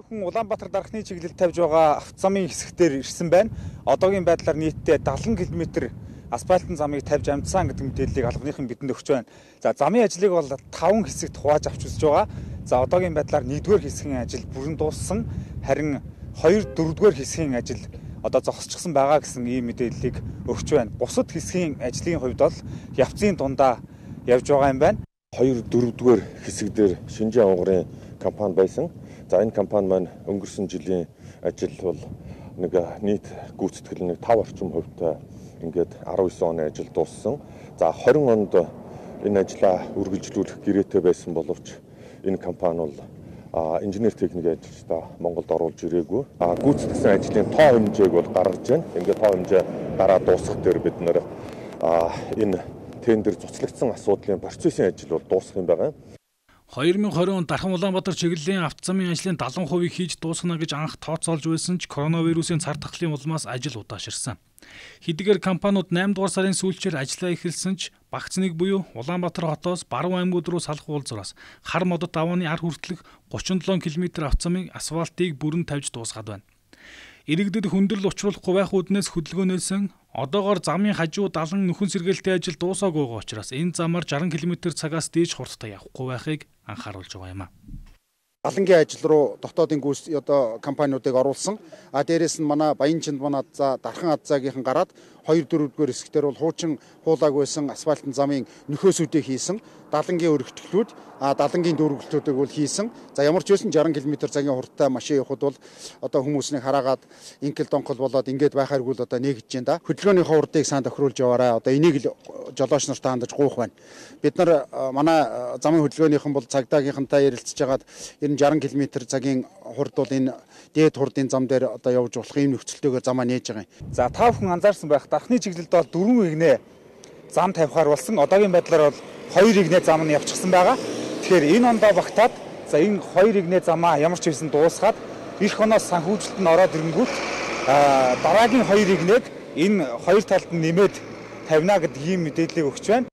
Хүн Улаанбаатар дарахны чиглэл тавьж байгаа автозамын хэсэгтэр ирсэн байна. Одоогийн байдлаар нийтдээ 70 км асфальтын замыг тавьж амжсан гэдэг мэдээллийг албаныхан бидэнд өгч байна. За замын ажлыг бол 5 хэсэгт хувааж авч үзэж байгаа. За одоогийн байдлаар 1-р хэсгийн ажил бүрэн дууссан. Харин 2 4-р хэсгийн ажил одоо зогсчихсан байгаа гэсэн ийм мэдээллийг өгч байна. Бусад хэсгийн ажлын хувьд бол явцын дундаа явж байгаа юм байна. 2 4-р хэсэг дээр Шинжээ онгорын компани байсан. За энэ компани маань өнгөрсөн жилийн ажил бол нэг нийт гүйцэтгэл нэг 5 орчим хувьтай ингээд 19 оны ажил дууссан. За 20 онд энэ ажлаа үргэлжлүүлэх гэрээтэй байсан боловч энэ компани бол инженер техник ажилчдаа Монголд оруулж ирээгүй. А гүйцэтгэсэн ажлын тоо хэмжээг бол гаргаж байна. Ингээд тоо хэмжээ гараа дуусгах дээр бид нэр энэ тендер цуцлагдсан асуудлын процессын ажил бол дуусах юм байгаа. 2020 онд Дархан Улаанбаатар чиглэлийн автозамын ажлын 70% хийж дуусгана гэж анх тооцоолж байсан ч коронавирусын цар тахлын улмаас ажил удааширсан. Хэдийгээр компаниуд 8 дугаар сарын сүүлчээр ажиллаа эхэлсэн ч багцныг буюу Улаанбаатар хотоос баруун аймагуд руу салах уулзраас хар модод давааны ар хүртэлх 37 км автозамын асфальтыг бүрэн тавьж дуусгаад байна. Иргэдэд хүндрэл учруулахгүй байх үднээс хөдөлгөөнөөсөн одоогоор замын хажуу 70 нөхөн сэргээлтэй ажил дуусаагүй байгаа учраас энэ замаар 60 км цагаас дээш хурдтай явахгүй байхыг анхааруулж байгаа юм а. Алангийн ажил руу дотоодын гүйс одоо компаниудыг оруулсан. А дээрэс нь манай Баянчинд манай за Дархан Адзаагийнхан гараад 2 4-р хэсгээр бол хуучин хуулааг байсан асфальтын замын нөхөөсүүдээ хийсэн. Далангийн өргөтгөлүүд а далангийн дүүргэлтүүдийг бол хийсэн. За ямар ч байсан 60 км цагийн хурдтай машин явахд бол одоо хүмүүснийг хараагаад инкел донхол болоод ингээд байхааргүй л одоо нэгж да. Хөдөлгөөний хурдыг сайн тохируулж яваарай. Одоо энийг л жолооч нарт хандаж гуух байна. Бид нар манай замын хөдөлгөөнийхэн бол цагдаагийнхантай ярилцж хагаад ер нь 60 км цагийн хурд бол энэ дээд хурдын зам дээр одоо явж болох юм нөхцөлтэйгээр замаа нээж байгаа юм. За та бүхэн анзаарсан байх дархны чиглэлд бол дөрвөн игнэ зам тавихаар болсон. Одоогийн байдлаар бол хоёр игнэ зам нь явчихсан байгаа. Тэгэхээр энэ ондоо багтаад за энэ хоёр игнэ замаа ямар ч хэвсэн дуусгаад эх оноос санхүүжилт нь ороод ирэнгүүт дараагийн хоёр игнэг энэ хоёр талд нэмээд тавина гэдэг ийм мэдээллийг өгч байна.